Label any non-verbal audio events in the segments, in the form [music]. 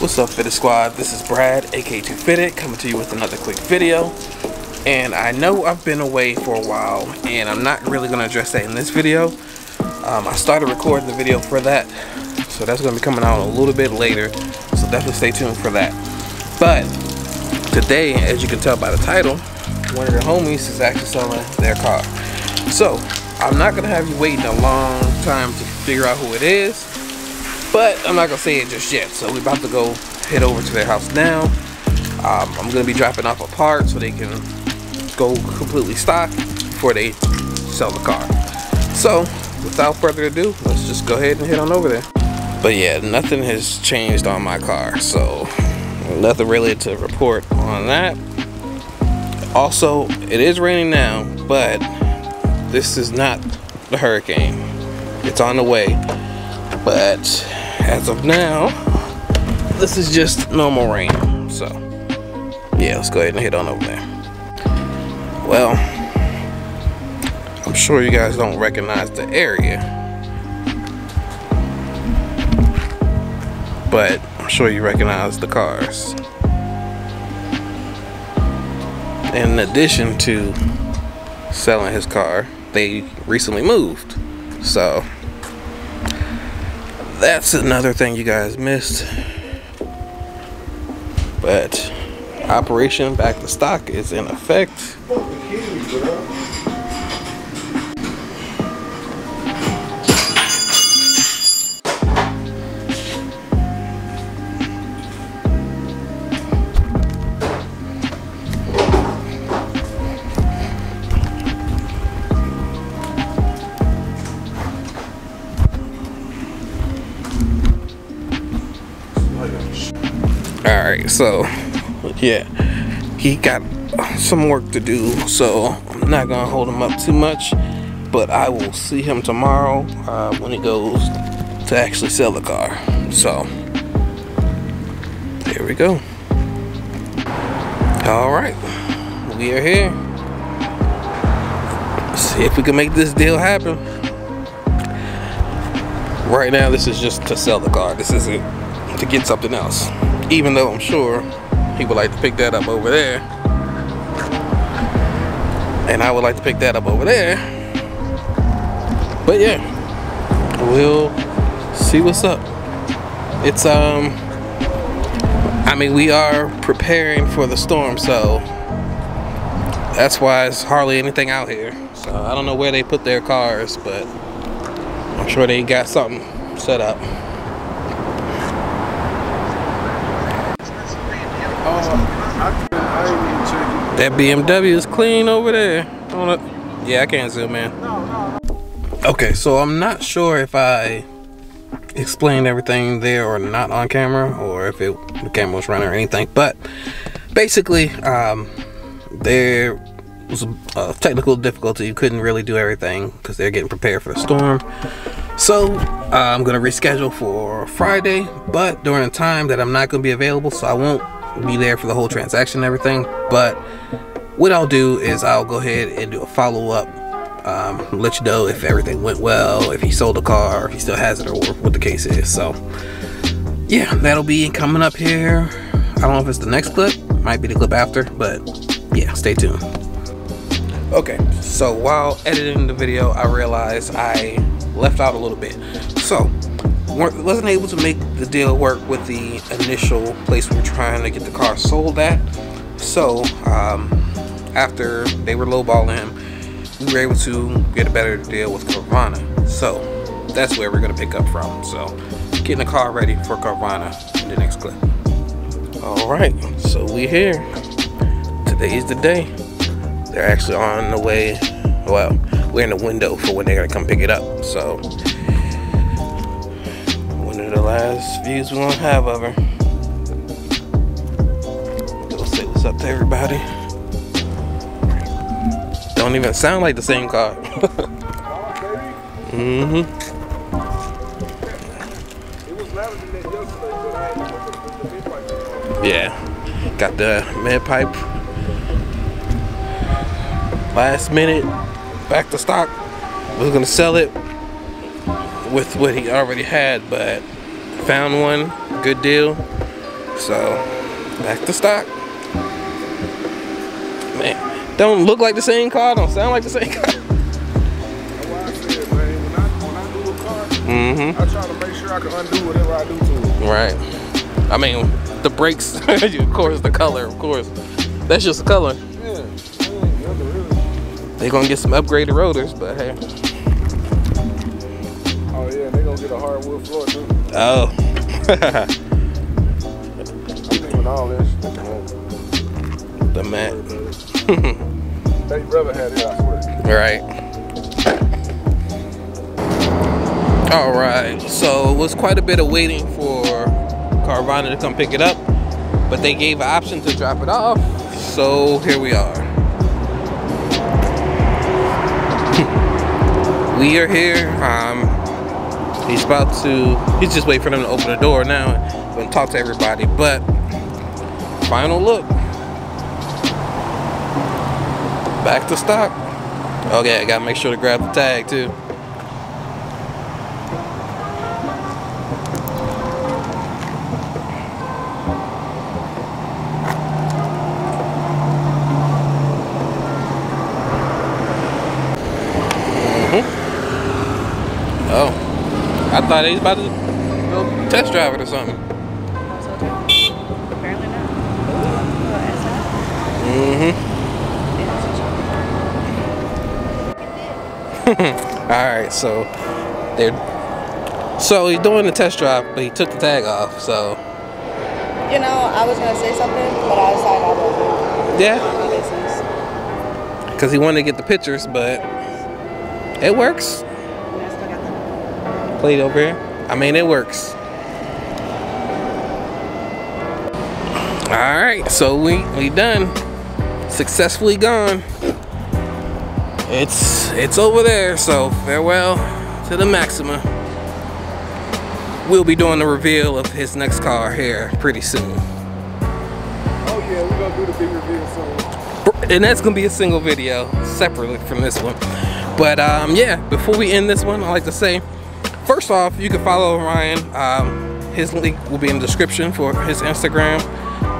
What's up Fitted Squad? This is Brad, AK2 Fitted, coming to you with another quick video. And I know I've been away for a while, and I'm not really going to address that in this video. Um, I started recording the video for that, so that's going to be coming out a little bit later, so definitely stay tuned for that. But, today, as you can tell by the title, one of the homies is actually selling their car. So, I'm not going to have you waiting a long time to figure out who it is, but I'm not gonna say it just yet. So we're about to go head over to their house now. Um, I'm gonna be dropping off a part so they can go completely stock before they sell the car. So without further ado, let's just go ahead and head on over there. But yeah, nothing has changed on my car, so nothing really to report on that. Also, it is raining now, but this is not the hurricane. It's on the way, but as of now, this is just normal rain. So, yeah, let's go ahead and head on over there. Well, I'm sure you guys don't recognize the area. But I'm sure you recognize the cars. In addition to selling his car, they recently moved. So, that's another thing you guys missed. But Operation Back to Stock is in effect. Alright, so yeah, he got some work to do, so I'm not gonna hold him up too much. But I will see him tomorrow uh, when he goes to actually sell the car. So there we go. All right, we are here. Let's see if we can make this deal happen. Right now, this is just to sell the car. This isn't to get something else even though I'm sure he would like to pick that up over there. And I would like to pick that up over there. But yeah, we'll see what's up. It's, um, I mean, we are preparing for the storm, so that's why it's hardly anything out here. So I don't know where they put their cars, but I'm sure they got something set up. That BMW is clean over there. Yeah, I can't zoom in. Okay, so I'm not sure if I explained everything there or not on camera or if it, the camera was running or anything. But basically, um, there was a, technical difficulty. You couldn't really do everything because they're getting prepared for the storm. So uh, I'm going to reschedule for Friday, but during a time that I'm not going to be available, so I won't be there for the whole transaction and everything. But what I'll do is I'll go ahead and do a follow up, um, let you know if everything went well, if he sold the car, if he still has it, or what the case is. So, yeah, that'll be coming up here. I don't know if it's the next clip, might be the clip after, but yeah, stay tuned. Okay, so while editing the video, I realized I left out a little bit. So, wasn't able to make the deal work with the initial place we were trying to get the car sold at. So, um, after they were lowballing him, we were able to get a better deal with Carvana. So, that's where we're to pick up from. So, getting the car ready for Carvana in the next clip. Alright, so we here. Today is the day. They're actually on the way. Well, we're in the window for when they're to come pick it up. So, the last views we're gonna have of her. Go say what's up to everybody. Don't even sound like the same car. [laughs] mm-hmm. Yeah. Got the med pipe. Last minute, back to stock. Was gonna sell it with what he already had, but found one, good deal. So, back to stock. Man, don't look like the same car, don't sound like the same car. Mm-hmm. I try to make sure I can undo whatever I do to it. Right. I mean, the brakes, [laughs] of course, the color, of course. That's just the color. Yeah. They're gonna get some upgraded rotors, but hey. Oh yeah, they're gonna get a hardwood floor too. Oh. The mat. they brother had it, I swear. Right. All right, so it was quite a bit of waiting for Carvana to come pick it up, but they gave an option to drop it off, so here we are. [laughs] we are here. Um, he's about to, he's just waiting for them to open the door now and talk to everybody, but final look. Back to stock. Okay, I gotta make sure to grab the tag too. Thought he was about to go test drive it or something. Apparently not. Mm-hmm. [laughs] Alright, so they're so he's doing the test drive, but he took the tag off, so You know, I was gonna say something, but I decided I wasn't. yeah. Cause he wanted to get the pictures, but it works. Plate over here. I mean it works. Alright, so we we done. Successfully gone. It's it's over there, so farewell to the Maxima. We'll be doing the reveal of his next car here pretty soon. Oh yeah, we're gonna do the big reveal soon. And that's gonna be a single video separately from this one. But um, yeah, before we end this one, I like to say, first off, you can follow Ryan. Um, his link will be in the description for his Instagram.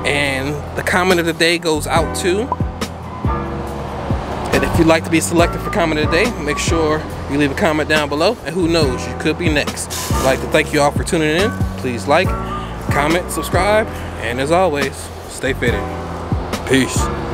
And the comment of the day goes out to. And if you'd like to be selected for comment of the day, make sure you leave a comment down below. And who knows, you could be next. I'd like to thank you all for tuning in. Please like, comment, subscribe, and as always, stay fitted. Peace.